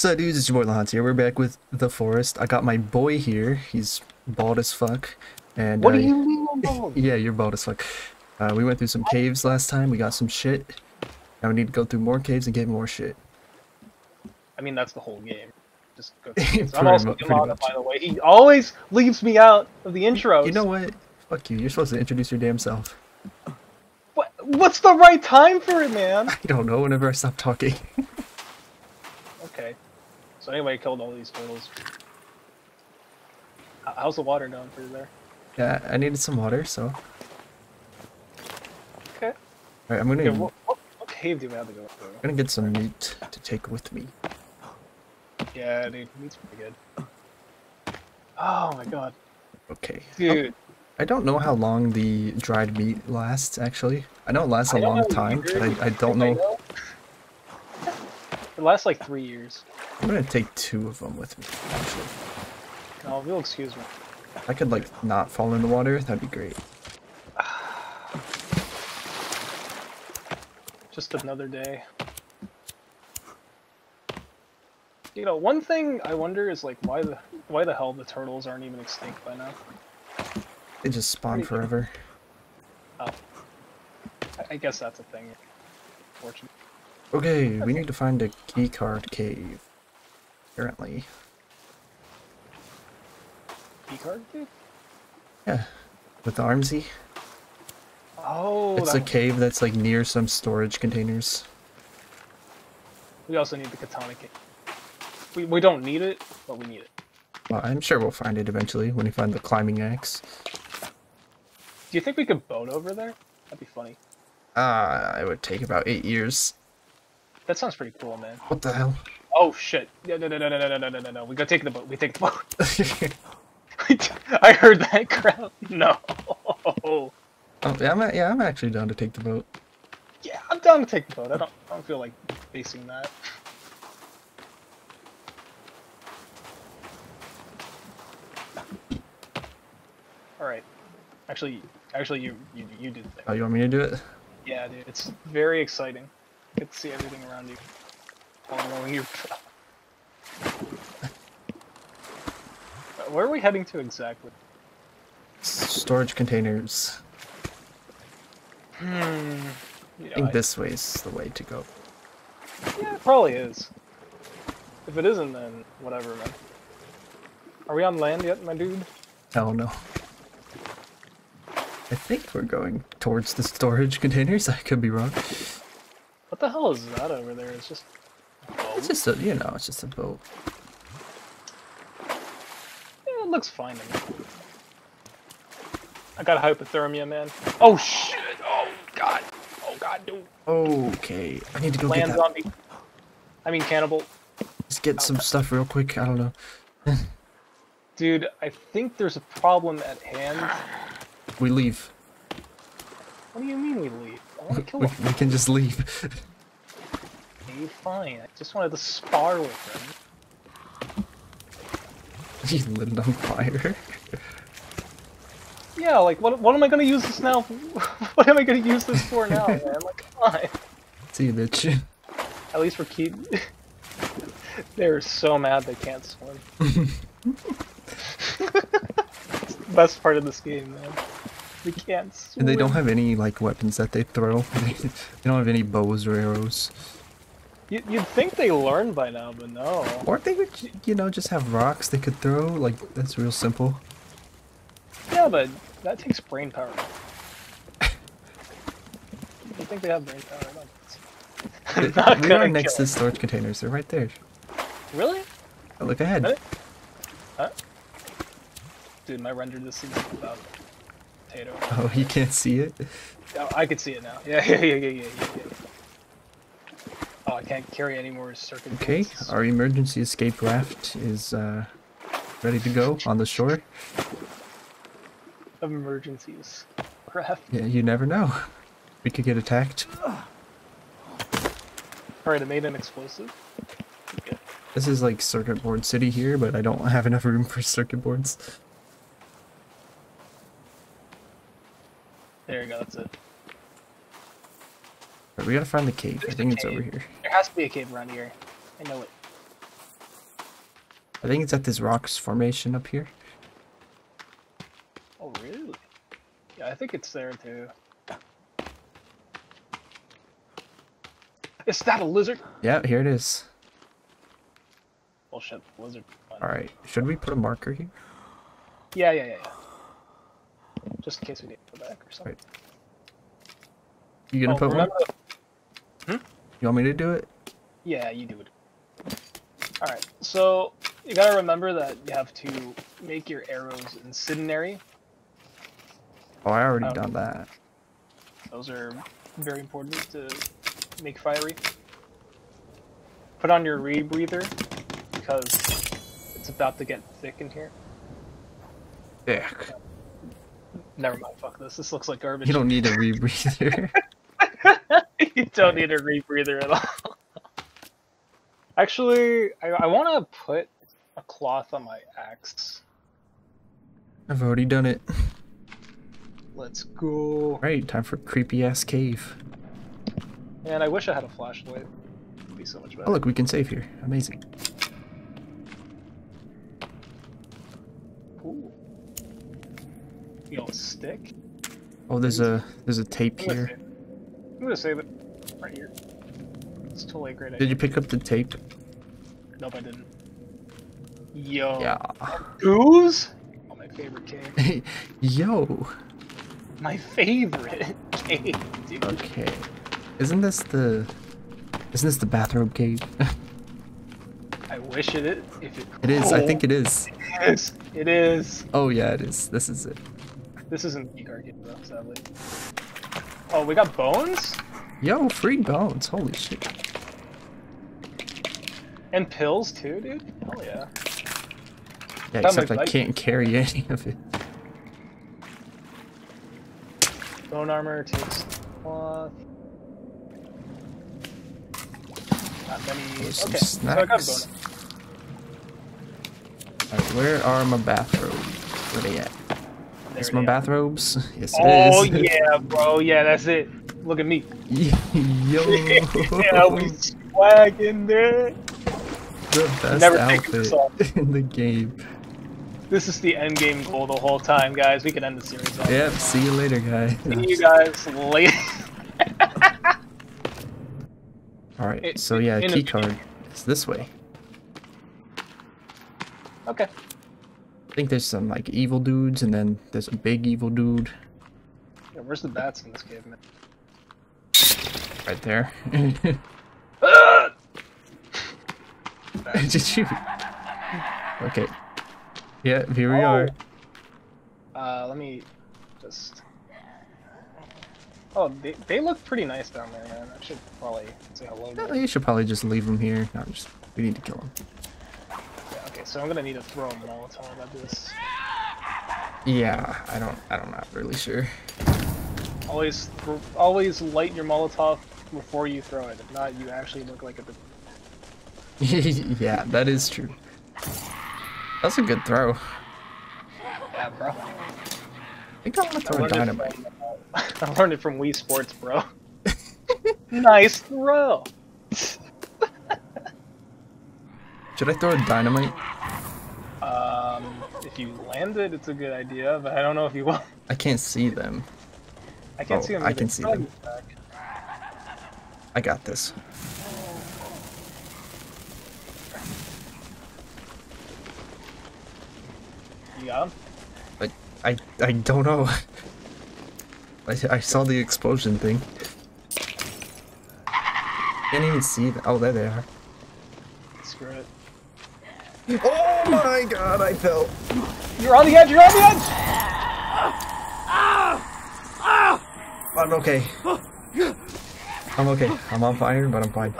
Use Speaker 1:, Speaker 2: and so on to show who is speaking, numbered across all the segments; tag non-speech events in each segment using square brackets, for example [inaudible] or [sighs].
Speaker 1: So dudes, it's your boy Lehaunts here. We're back with The Forest. I got my boy here. He's bald as fuck. And
Speaker 2: What
Speaker 1: uh,
Speaker 2: do you [laughs] mean I'm bald?
Speaker 1: Yeah, you're bald as fuck. Uh, we went through some caves last time. We got some shit. Now we need to go through more caves and get more shit.
Speaker 2: I mean, that's the whole game. Just go. [laughs]
Speaker 1: Pretty
Speaker 2: I'm also
Speaker 1: pretty
Speaker 2: Yamata,
Speaker 1: much.
Speaker 2: by the way. He always leaves me out of the intros.
Speaker 1: You know what? Fuck you. You're supposed to introduce your damn self.
Speaker 2: what? What's the right time for it, man? [laughs]
Speaker 1: I don't know. Whenever I stop talking.
Speaker 2: So anyway, I killed all these turtles. How's the water down through there?
Speaker 1: yeah, I needed some water, so.
Speaker 2: Okay.
Speaker 1: Alright, I'm gonna.
Speaker 2: Okay, what, what, what cave do we have to go through?
Speaker 1: I'm gonna get some meat to take with me.
Speaker 2: Yeah, dude, meat's pretty good. Oh my god,
Speaker 1: Okay.
Speaker 2: dude.
Speaker 1: I don't know how long the dried meat lasts, actually. I know it lasts a long time, but. I, I don't know. [laughs]
Speaker 2: It lasts like three years.
Speaker 1: I'm gonna take two of them with me, actually.
Speaker 2: No, if you'll excuse me.
Speaker 1: I could, like, not fall in the water, that'd be great.
Speaker 2: Just another day. You know, one thing I wonder is like why the why the hell the turtles aren't even extinct by now.
Speaker 1: They just spawn forever.
Speaker 2: Oh, I, I guess that's a thing. Fortunate.
Speaker 1: Okay, we need to find a keycard cave. Apparently.
Speaker 2: Key card, dude.
Speaker 1: Yeah. With the Armsy.
Speaker 2: Oh,
Speaker 1: It's a cave that's, like, near some storage containers.
Speaker 2: we also need the katana key. We we don't need it, but we need it.
Speaker 1: Well, I'm sure we'll find it eventually when we find the climbing axe.
Speaker 2: Do you think we could boat over there? That'd be funny.
Speaker 1: Ah, it would take about eight years.
Speaker 2: That sounds pretty cool, man.
Speaker 1: What the hell?
Speaker 2: Oh shit! No, no, no, no, no, no, no, no, no. We gotta take the boat. We take the boat. [laughs] [laughs] I heard that crowd. No.
Speaker 1: oh, yeah, I'm, yeah, I'm actually down to take the boat.
Speaker 2: Yeah, I'm down to take the boat. I don't. I don't feel like facing that. All right. Actually, actually, you you you did the thing.
Speaker 1: Oh, you want me to do it?
Speaker 2: Yeah, dude, it's very exciting. Get to see everything around you. Following your. [laughs] Where are we heading to exactly?
Speaker 1: Storage containers.
Speaker 2: Hmm.
Speaker 1: I think
Speaker 2: I-
Speaker 1: this way's the way to go.
Speaker 2: yeah, it probably is. If it isn't, then whatever, man. Are we on land yet, my dude?
Speaker 1: Hell no. I think we're going towards the storage containers. [laughs] I could be wrong.
Speaker 2: What the hell is that over there? It's just.
Speaker 1: It's just a, you know, it's just a boat.
Speaker 2: Yeah, it looks fine to me. I got hypothermia, man. Oh shit! Oh god! Oh god, dude!
Speaker 1: Okay, I need to go
Speaker 2: Land
Speaker 1: get that.
Speaker 2: zombie. I mean cannibal.
Speaker 1: Let's get some stuff real quick. I don't know.
Speaker 2: Dude, I think there's a problem at hand.
Speaker 1: We leave.
Speaker 2: What do you mean we leave? I want to kill
Speaker 1: We, we can just leave. [laughs]
Speaker 2: Okay, fine. I just wanted to spar with him. [laughs]
Speaker 1: he lit it on fire. [laughs]
Speaker 2: Yeah, like, what, what am I gonna use this now? [laughs] what am I gonna use this for now, man? Like, come on.
Speaker 1: See you, bitch.
Speaker 2: At least we're keep. They're so mad they can't swim. It's the best part of this game, man. They can't swim.
Speaker 1: And they don't have any like weapons that they throw. they don't have any bows or arrows.
Speaker 2: You, you'd think they learned by now, but no.
Speaker 1: Or they would, you know, just have rocks they could throw. Like that's real simple.
Speaker 2: Yeah, but that takes brain power. [laughs] You think they have brain power? I don't think so. I'm not
Speaker 1: we are next to storage containers. They're right there.
Speaker 2: Really?
Speaker 1: Oh, look ahead.
Speaker 2: Really? Huh? Dude, my render distance is about potato.
Speaker 1: Oh, you can't see it.
Speaker 2: Oh, I can see it now. Yeah, [laughs] yeah, yeah, yeah, yeah, yeah. Oh, I can't carry any more circuit.
Speaker 1: Okay, our emergency escape raft is uh, ready to go on the shore.
Speaker 2: emergencies. Crap.
Speaker 1: Yeah, you never know. We could get attacked.
Speaker 2: Alright, I made an explosive. Okay.
Speaker 1: This is like circuit board city here, but I don't have enough room for circuit boards.
Speaker 2: There you go, that's it.
Speaker 1: But we gotta find the cave. I think it's over here.
Speaker 2: There has to be a cave around here. I know it.
Speaker 1: I think it's at this rocks formation up here.
Speaker 2: Oh, really? Yeah, I think it's there too. Is that a lizard?
Speaker 1: Yeah, here it is.
Speaker 2: Bullshit, lizard.
Speaker 1: Alright, should we put a marker here?
Speaker 2: Yeah, yeah, yeah, yeah. Just in case we need to go back or something.
Speaker 1: Right. You gonna
Speaker 2: Oh,
Speaker 1: put one?
Speaker 2: the- hmm?
Speaker 1: You want me to do it?
Speaker 2: Yeah, you do it. Alright, so you gotta remember that you have to make your arrows incendiary.
Speaker 1: Oh, I already
Speaker 2: Oh.
Speaker 1: done that.
Speaker 2: Those are very important to make fiery. Put on your rebreather because it's about to get thick in here.
Speaker 1: Dick.
Speaker 2: Never mind, fuck this. This looks like garbage.
Speaker 1: You don't need a rebreather. [laughs]
Speaker 2: you don't need a rebreather at all. [laughs] Actually, I, I want to put a cloth on my axe.
Speaker 1: I've already done it.
Speaker 2: Let's go.
Speaker 1: Right, time for creepy ass cave.
Speaker 2: And I wish I had a flashlight. It'd be so much better.
Speaker 1: Oh look, we can save here. Amazing.
Speaker 2: Ooh. You know, a stick?
Speaker 1: Oh, there's a there's a tape
Speaker 2: I'm gonna
Speaker 1: here.
Speaker 2: I'm gonna save it right here. It's totally a great idea.
Speaker 1: Did you pick up the tape?
Speaker 2: Nope, I didn't. Yo.
Speaker 1: Yeah.
Speaker 2: Goose? Oh, my favorite cave. [laughs]
Speaker 1: Yo.
Speaker 2: My favorite [laughs] cave, dude.
Speaker 1: Okay. Isn't this the isn't this the bathrobe cave?
Speaker 2: I wish it is. If it,
Speaker 1: it is. I oh. think it is.
Speaker 2: it is. It is.
Speaker 1: Oh yeah, it is. This is it.
Speaker 2: This isn't the Arcade though, sadly. Oh, we got bones
Speaker 1: Yo, free bones. Holy shit.
Speaker 2: and pills too, dude. Hell yeah.
Speaker 1: Yeah, except
Speaker 2: my
Speaker 1: I can't carry [laughs] any of it.
Speaker 2: Bone armor takes cloth. Not many.
Speaker 1: There's
Speaker 2: Okay, so I got bone.
Speaker 1: Alright, where are my bathrobes? Where they at?
Speaker 2: There
Speaker 1: Is
Speaker 2: it
Speaker 1: my
Speaker 2: is.
Speaker 1: bathrobes? [laughs] Yes,
Speaker 2: Oh
Speaker 1: it is. [laughs]
Speaker 2: yeah, bro. Yeah, that's it. Look at me. [laughs]
Speaker 1: Yo.
Speaker 2: yeah, we swagging there.
Speaker 1: the best
Speaker 2: Never this
Speaker 1: outfit [laughs] in the game.
Speaker 2: This is the end game goal the whole time, guys. We can end the series. off.
Speaker 1: Yep, see you later, guys.
Speaker 2: See you guys later. [laughs]
Speaker 1: Alright,
Speaker 2: It-
Speaker 1: so yeah,
Speaker 2: in
Speaker 1: key card is this way.
Speaker 2: okay.
Speaker 1: I think there's some like evil dudes, and then there's a big evil dude
Speaker 2: Yeah, where's the bats in this cave, man?
Speaker 1: Right there. [laughs] Did you? Okay. Yeah, here we
Speaker 2: Oh.
Speaker 1: are.
Speaker 2: Uh, let me just. Oh, they, they look pretty nice down there, man. I should probably say hello. to.
Speaker 1: You should probably just leave them here. No, just we need to kill them.
Speaker 2: Yeah, okay, so I'm gonna need to throw a Molotov at this.
Speaker 1: Yeah, I don't. I don't. Not really sure.
Speaker 2: Always, always light your Molotov before you throw it. If not, you actually look like a. [laughs]
Speaker 1: yeah, that is true. That's a good throw.
Speaker 2: Yeah, bro.
Speaker 1: I think I'm
Speaker 2: gonna
Speaker 1: throw a dynamite.
Speaker 2: it from, [laughs] I learned it from Wii Sports, bro. [laughs] nice throw.
Speaker 1: Should I throw a dynamite?
Speaker 2: Um, if you land it, it's a good idea, but I don't know if you will.
Speaker 1: I can't see them.
Speaker 2: I can't
Speaker 1: Oh,
Speaker 2: see them.
Speaker 1: I can see them.
Speaker 2: back.
Speaker 1: I got this.
Speaker 2: You got 'em?
Speaker 1: I I I don't know. I I saw the explosion thing. Can't even see. Oh, there they are.
Speaker 2: Screw it.
Speaker 1: Oh my god, I fell.
Speaker 2: You're on the edge. You're on the edge.
Speaker 1: I'm okay. I'm okay. I'm on fire, but I'm fine.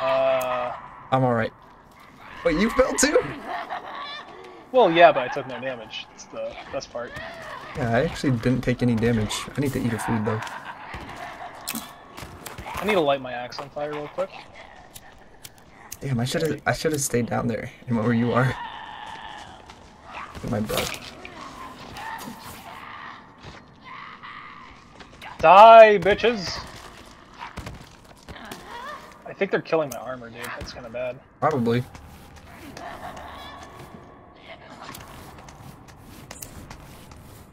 Speaker 2: Uh,
Speaker 1: I'm alright. Wait, you fell too?
Speaker 2: well, yeah, but I took no damage. That's the best part.
Speaker 1: Yeah, I actually didn't take any damage. I need to eat a food though.
Speaker 2: I need to light my axe on fire real quick.
Speaker 1: Damn, I should have I should have stayed down there and where you are. With my bro.
Speaker 2: Die, bitches. I think they're killing my armor, dude. That's kind of bad.
Speaker 1: Probably.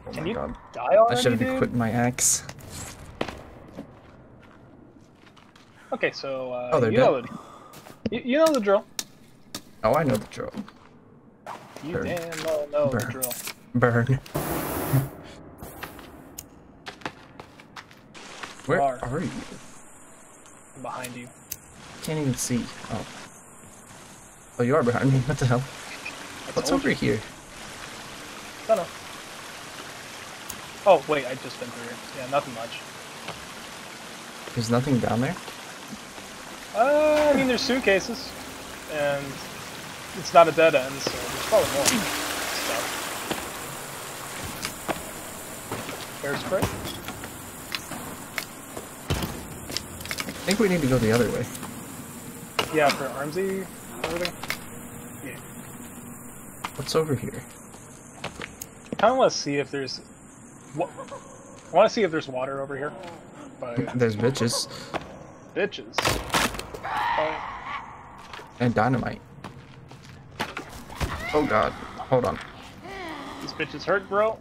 Speaker 1: Oh
Speaker 2: Can
Speaker 1: my
Speaker 2: you
Speaker 1: god.
Speaker 2: die
Speaker 1: I should have equipped my axe.
Speaker 2: Okay, so uh,
Speaker 1: Oh, they're
Speaker 2: you know the you, you know the drill.
Speaker 1: Oh, I know the drill.
Speaker 2: You
Speaker 1: Burn.
Speaker 2: damn well know the drill.
Speaker 1: Burn. Where
Speaker 2: Are.
Speaker 1: are you?
Speaker 2: I'm behind you.
Speaker 1: Can't even see. Oh. Oh, you are behind me. [laughs] What the hell? What's over
Speaker 2: you.
Speaker 1: here?
Speaker 2: No, no. Oh wait, I just been through here. Yeah, nothing much.
Speaker 1: There's nothing down there?
Speaker 2: Uh, I mean, there's suitcases, and it's not a dead end, so there's probably more stuff. Air spray?
Speaker 1: I think we need to go the other way.
Speaker 2: Yeah, for armsy, everything. Yeah.
Speaker 1: What's over here?
Speaker 2: kind of want to see if there's. What? I want to see if there's water over here. But
Speaker 1: There's bitches
Speaker 2: bitches. Oh,
Speaker 1: and dynamite. Oh god. Hold on.
Speaker 2: these bitches hurt, bro.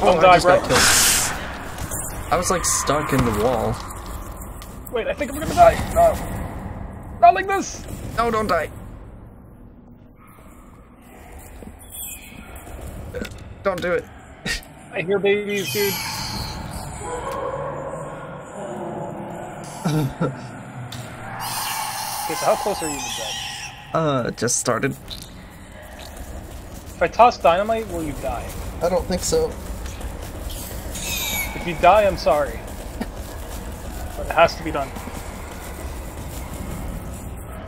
Speaker 2: Don't
Speaker 1: I
Speaker 2: die,
Speaker 1: just
Speaker 2: bro.
Speaker 1: got killed. I was like stuck in the wall.
Speaker 2: Wait, I think I'm gonna die. No. Not like this.
Speaker 1: No, don't die. Don't do it. [laughs]
Speaker 2: I hear babies, dude. [laughs] okay, so how close are you to dead?
Speaker 1: Uh, just started.
Speaker 2: If I toss dynamite, will you die?
Speaker 1: I don't think so.
Speaker 2: If you die, I'm sorry. But it has to be done.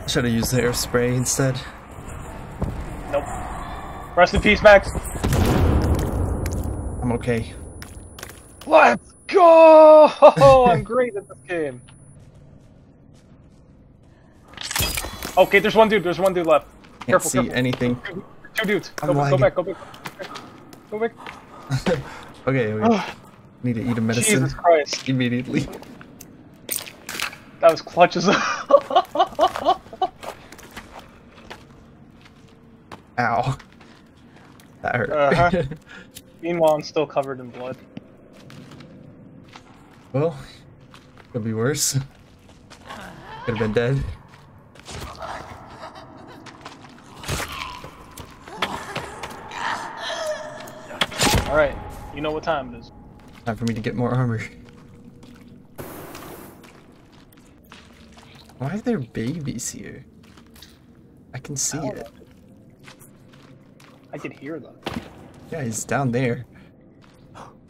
Speaker 1: Should have used the air spray instead.
Speaker 2: Nope. Rest in peace, Max.
Speaker 1: I'm okay.
Speaker 2: Let's go! [laughs] I'm great at this game. Okay, there's one dude. There's one dude left.
Speaker 1: Can't
Speaker 2: Careful,
Speaker 1: see
Speaker 2: careful.
Speaker 1: anything.
Speaker 2: Two dudes. Go, go back. Go back. Go back. [laughs]
Speaker 1: Okay, we [sighs] oh. Need to eat a medicine
Speaker 2: Jesus Christ.
Speaker 1: immediately.
Speaker 2: That was clutch as [laughs]
Speaker 1: Ow. That hurt.
Speaker 2: Uh-huh. [laughs] Meanwhile, I'm still covered in blood.
Speaker 1: well, could be worse. Could have been dead.
Speaker 2: Alright, you know what time it is.
Speaker 1: Time for me to get more armor. Why are there babies here? I can see
Speaker 2: I
Speaker 1: it.
Speaker 2: I can hear them.
Speaker 1: Yeah, he's down there.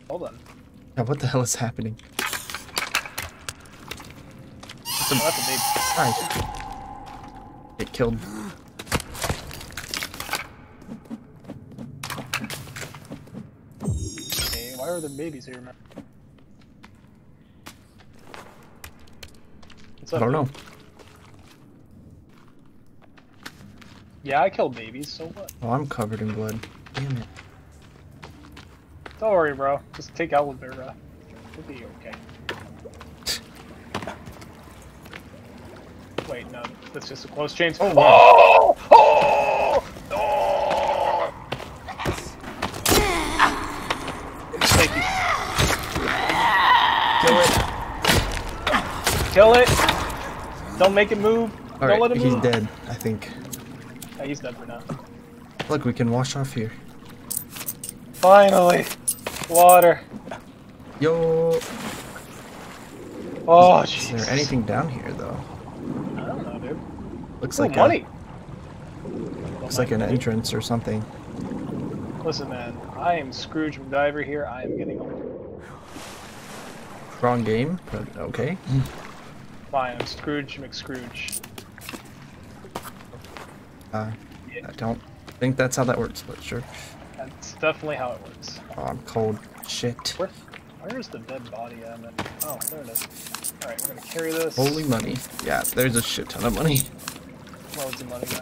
Speaker 2: Hold on.
Speaker 1: Yeah, what the hell is happening?
Speaker 2: Oh, that's a big.
Speaker 1: Hi. Get killed.
Speaker 2: Okay, why are there babies here, man? What's
Speaker 1: I don't
Speaker 2: dude?
Speaker 1: know.
Speaker 2: Yeah, I killed babies, so what?
Speaker 1: Oh, I'm covered in blood. Damn it.
Speaker 2: Don't worry, bro. Just take out Libera. Uh, we'll be okay. [laughs] Wait, no, that's just a close change.
Speaker 1: Oh,
Speaker 2: oh, oh, oh! Thank you.
Speaker 1: Kill it.
Speaker 2: Don't make it move. Don't let
Speaker 1: Alright,
Speaker 2: it
Speaker 1: he's
Speaker 2: move.
Speaker 1: dead, I think.
Speaker 2: Yeah, he's dead for now.
Speaker 1: Look, we can wash off here.
Speaker 2: Finally, water.
Speaker 1: Yo!
Speaker 2: Oh,
Speaker 1: Is there anything down here, though?
Speaker 2: I don't know, dude.
Speaker 1: Looks
Speaker 2: Ooh,
Speaker 1: like
Speaker 2: money.
Speaker 1: A, looks like an entrance or something.
Speaker 2: Listen, man. I am Scrooge McDiver here. I am getting old.
Speaker 1: Wrong game, but okay. [laughs]
Speaker 2: Fine, I'm Scrooge McScrooge.
Speaker 1: Uh, I don't think that's how that works, but sure.
Speaker 2: That's definitely how it works.
Speaker 1: Oh, I'm cold. Shit.
Speaker 2: Where, Where's the dead body at? Oh, there it is. Alright, we're gonna carry this.
Speaker 1: Holy money. Yeah, there's a shit ton of money.
Speaker 2: Loads of money there.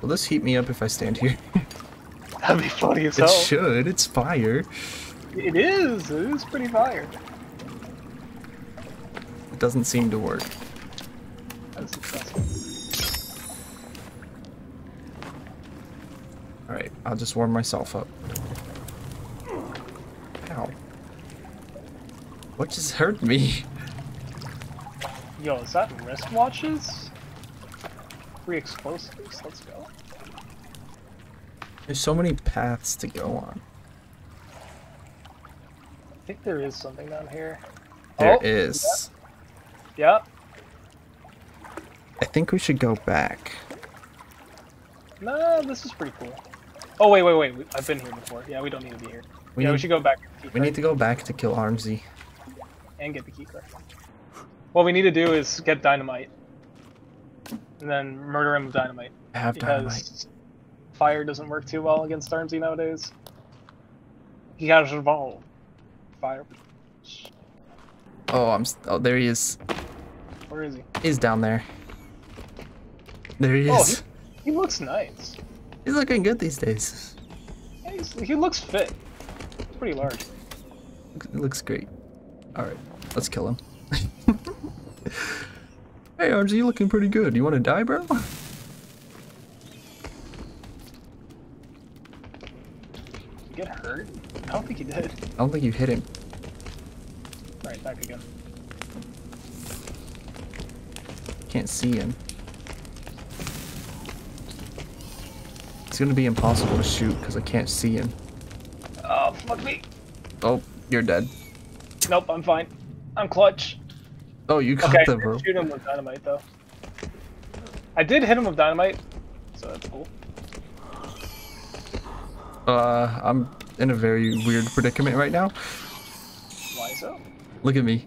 Speaker 1: Will this heat me up if I stand here? [laughs]
Speaker 2: That'd be funny as
Speaker 1: it
Speaker 2: hell.
Speaker 1: should. It's fire.
Speaker 2: It is. It is pretty fire.
Speaker 1: It doesn't seem to work.
Speaker 2: That's successful.
Speaker 1: Alright, I'll just warm myself up. Ow. What just hurt me?
Speaker 2: Yo, is that wristwatches? Free explosives. Let's go.
Speaker 1: There's so many paths to go on.
Speaker 2: I think there is something down here.
Speaker 1: There
Speaker 2: Oh,
Speaker 1: is.
Speaker 2: Yep.
Speaker 1: I think we should go back.
Speaker 2: No, this is pretty cool. Oh wait, wait, wait. I've been here before. Yeah, we don't need to be here.
Speaker 1: We
Speaker 2: yeah, we
Speaker 1: need-
Speaker 2: should go back. to
Speaker 1: We need to go back to kill Armsy.
Speaker 2: and get the key card. What we need to do is get dynamite, and then murder him with dynamite
Speaker 1: I have dynamite.
Speaker 2: fire doesn't work too well against Armsy nowadays. He has evolved. Fire.
Speaker 1: Oh, I'm. oh, there he is.
Speaker 2: Where is he?
Speaker 1: He's down there. There he is.
Speaker 2: Oh,
Speaker 1: is.
Speaker 2: He looks nice.
Speaker 1: He's looking good these days.
Speaker 2: Yeah, he looks fit. He's pretty large.
Speaker 1: It looks great. All right, let's kill him. [laughs] hey, Armsy, you looking pretty good. You want to die, bro? [laughs]
Speaker 2: Did he get hurt? I don't think he did.
Speaker 1: I don't think you hit him.
Speaker 2: Right, back again.
Speaker 1: Can't see him. It's gonna be impossible to shoot because I can't see him.
Speaker 2: Oh, fuck me.
Speaker 1: Oh, you're dead.
Speaker 2: Nope, I'm fine. I'm clutch.
Speaker 1: Oh, you caught
Speaker 2: Okay, I
Speaker 1: the
Speaker 2: did
Speaker 1: bro.
Speaker 2: shoot him with dynamite though. I did hit him with dynamite, so that's cool.
Speaker 1: Uh, I'm in a very weird predicament right now.
Speaker 2: Why so?
Speaker 1: Look at me.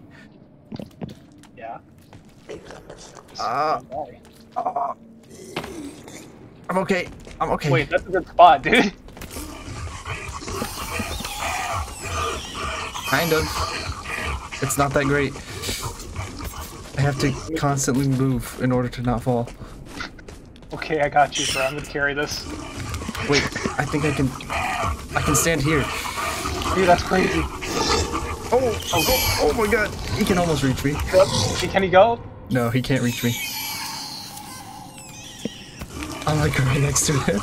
Speaker 2: Yeah.
Speaker 1: Ah.
Speaker 2: Why?
Speaker 1: Ah. I'm okay. I'm okay.
Speaker 2: Wait, that's a good spot, dude.
Speaker 1: Kind of. It's not that great. I have to constantly move in order to not fall.
Speaker 2: Okay, I got you, bro. I'm gonna carry this.
Speaker 1: Wait, I think I can. I can stand here.
Speaker 2: Dude, that's crazy.
Speaker 1: Oh, oh, oh, oh my god. He can almost reach me.
Speaker 2: Yep. Can he go?
Speaker 1: No, he can't reach me. I'm like right next to him.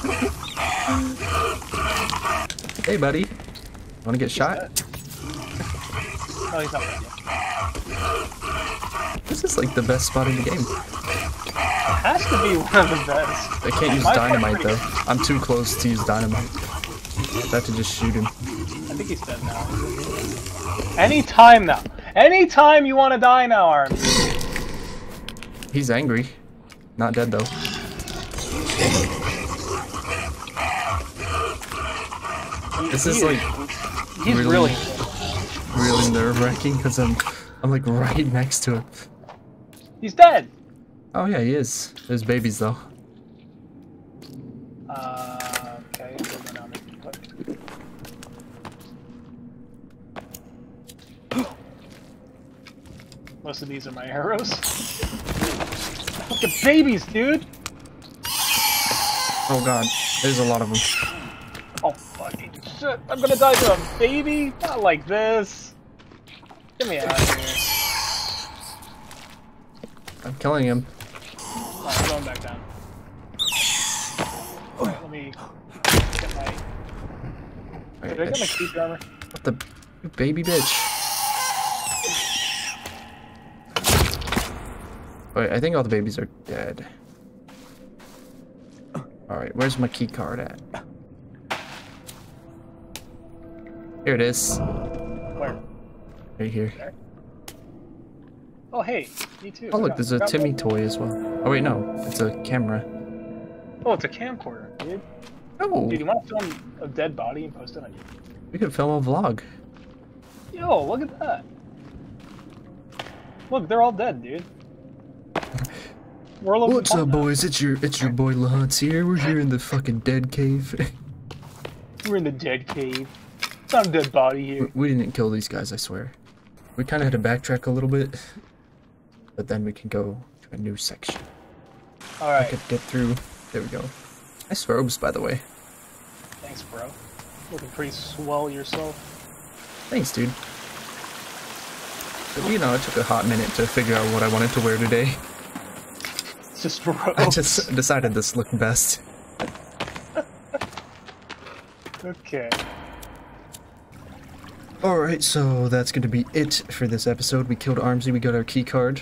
Speaker 1: hey, buddy. Wanna get shot?
Speaker 2: No, he's not ready.
Speaker 1: This is like the best spot in the game.
Speaker 2: It Has to be one of the best.
Speaker 1: I can't use
Speaker 2: My
Speaker 1: dynamite though. I'm too close to use dynamite. I have to just shoot him.
Speaker 2: I think he's dead now. Any time now. Any time you want to die now, Arms.
Speaker 1: He's angry. Not dead though. This is like
Speaker 2: He's
Speaker 1: really-
Speaker 2: really.
Speaker 1: really nerve wracking because I'm I'm like right next to him.
Speaker 2: He's dead.
Speaker 1: Oh yeah, he is. There's babies though.
Speaker 2: Uh, okay. we'll go down there quick. Most of these are my arrows. Look at babies, dude.
Speaker 1: Oh god, there's a lot of them.
Speaker 2: Oh fucking shit! I'm gonna die to a baby. Not like this. Get me out of here.
Speaker 1: I'm killing him.
Speaker 2: Alright, I'm going back down. Alright, let me get my. Did I get my creature armor?
Speaker 1: what the you baby bitch. Wait, I think all the babies are dead. Alright, where's my key card at? Here it is.
Speaker 2: Where?
Speaker 1: Right here.
Speaker 2: Oh hey, me too.
Speaker 1: Oh look, there's a Timmy toy as well. Oh wait, no, it's a camera.
Speaker 2: Oh, it's a camcorder, dude.
Speaker 1: Oh,
Speaker 2: Dude, you want to film a dead body and post it on YouTube?
Speaker 1: we could film a vlog.
Speaker 2: Yo, look at that. Look, they're all dead, dude. Of
Speaker 1: What's up, boys? It's your it's your boy Lance here. We're here in the fucking dead cave. [laughs]
Speaker 2: We're in the dead cave. It's not a dead body here.
Speaker 1: We didn't kill these guys, I swear. We kind of had to backtrack a little bit, but then we can go to a new section. I
Speaker 2: Alright,
Speaker 1: could get through. There we go. Nice robes, by the way.
Speaker 2: thanks, bro. Looking pretty swell yourself.
Speaker 1: Thanks, dude. But, you know, it took a hot minute to figure out what I wanted to wear today.
Speaker 2: Just. [laughs]
Speaker 1: I just decided this looked best.
Speaker 2: Okay.
Speaker 1: Alright, so that's going to be it for this episode. We killed Armsy, we got our key card.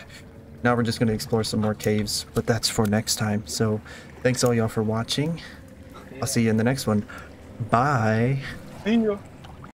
Speaker 1: Now we're just going to explore some more caves, but that's for next time. So, thanks all y'all for watching. I'll see you in the next one. Bye.
Speaker 2: See ya.